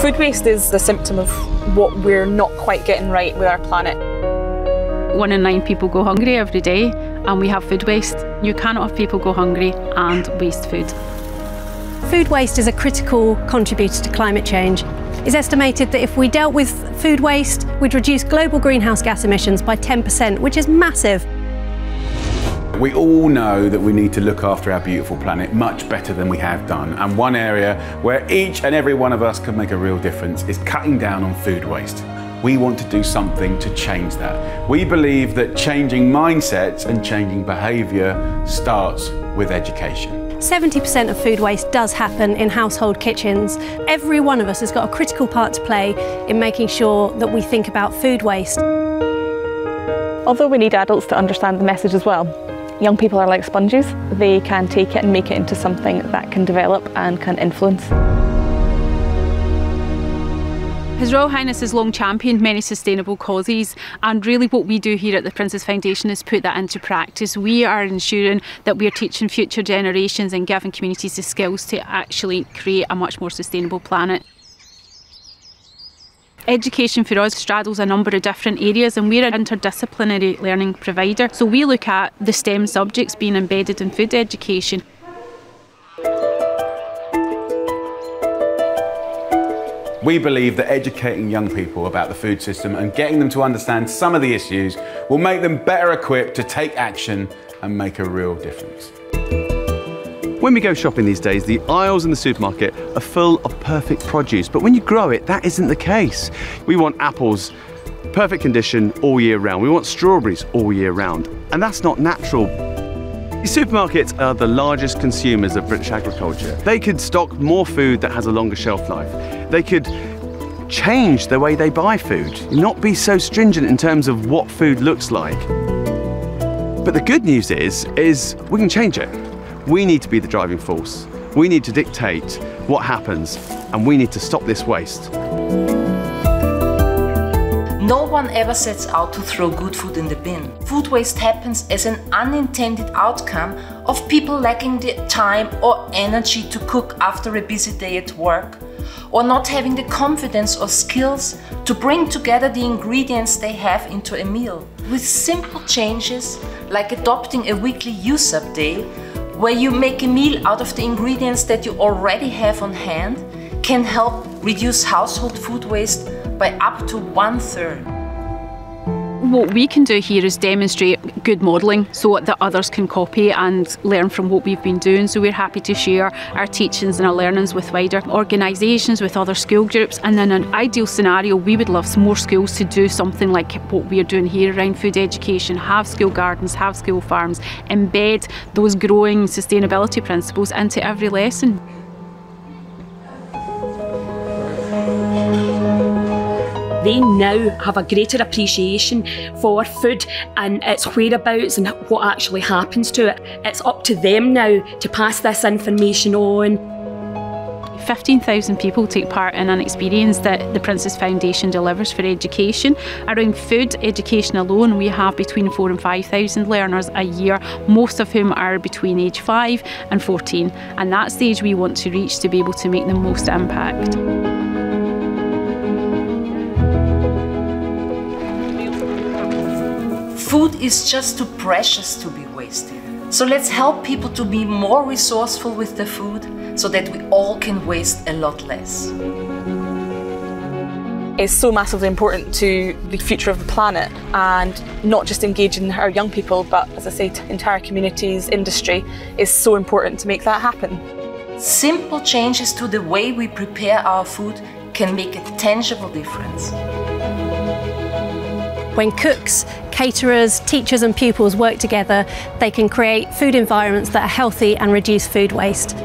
Food waste is a symptom of what we're not quite getting right with our planet. One in nine people go hungry every day, and we have food waste. You cannot have people go hungry and waste food. Food waste is a critical contributor to climate change. It's estimated that if we dealt with food waste, we'd reduce global greenhouse gas emissions by 10%, which is massive. We all know that we need to look after our beautiful planet much better than we have done. And one area where each and every one of us can make a real difference is cutting down on food waste. We want to do something to change that. We believe that changing mindsets and changing behaviour starts with education. 70% of food waste does happen in household kitchens. Every one of us has got a critical part to play in making sure that we think about food waste. Although we need adults to understand the message as well, young people are like sponges. They can take it and make it into something that can develop and can influence. His Royal Highness has long championed many sustainable causes, and really what we do here at the Prince's Foundation is put that into practice. We are ensuring that we are teaching future generations and giving communities the skills to actually create a much more sustainable planet. Education for us straddles a number of different areas and we're an interdisciplinary learning provider. So we look at the STEM subjects being embedded in food education. We believe that educating young people about the food system and getting them to understand some of the issues will make them better equipped to take action and make a real difference. When we go shopping these days, the aisles in the supermarket are full of perfect produce, but when you grow it, that isn't the case. We want apples, perfect condition all year round. We want strawberries all year round, and that's not natural. Supermarkets are the largest consumers of British agriculture. They could stock more food that has a longer shelf life. They could change the way they buy food, not be so stringent in terms of what food looks like. But the good news is, is we can change it. We need to be the driving force. We need to dictate what happens, and we need to stop this waste. No one ever sets out to throw good food in the bin. Food waste happens as an unintended outcome of people lacking the time or energy to cook after a busy day at work, or not having the confidence or skills to bring together the ingredients they have into a meal. With simple changes, like adopting a weekly use up day, where you make a meal out of the ingredients that you already have on hand, can help reduce household food waste by up to one third. What we can do here is demonstrate good modelling so that others can copy and learn from what we've been doing. So we're happy to share our teachings and our learnings with wider organisations, with other school groups. And in an ideal scenario, we would love some more schools to do something like what we're doing here around food education, have school gardens, have school farms, embed those growing sustainability principles into every lesson. They now have a greater appreciation for food and its whereabouts and what actually happens to it. It's up to them now to pass this information on. 15,000 people take part in an experience that the Prince's Foundation delivers for education. Around food education alone, we have between 4 and 5,000 learners a year, most of whom are between age 5 and 14. And that's the age we want to reach to be able to make the most impact. Food is just too precious to be wasted. So let's help people to be more resourceful with the food so that we all can waste a lot less. It's so massively important to the future of the planet and not just engaging our young people, but as I say, entire communities, industry is so important to make that happen. Simple changes to the way we prepare our food can make a tangible difference. When cooks, caterers, teachers and pupils work together, they can create food environments that are healthy and reduce food waste.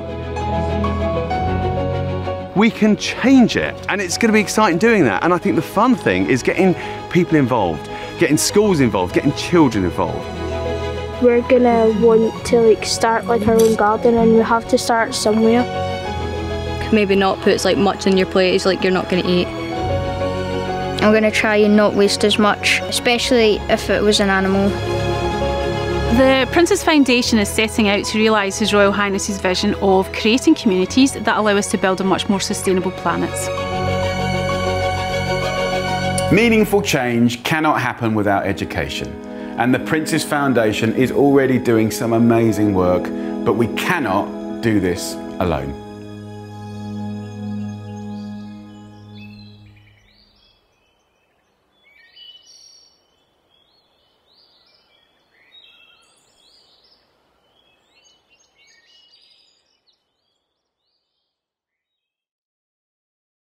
We can change it and it's going to be exciting doing that. And I think the fun thing is getting people involved, getting schools involved, getting children involved. We're gonna want to like start like our own garden and we have to start somewhere. Maybe not put like much in your plate is like you're not gonna eat. I'm going to try and not waste as much, especially if it was an animal. The Prince's Foundation is setting out to realise His Royal Highness's vision of creating communities that allow us to build a much more sustainable planet. Meaningful change cannot happen without education. And the Prince's Foundation is already doing some amazing work, but we cannot do this alone.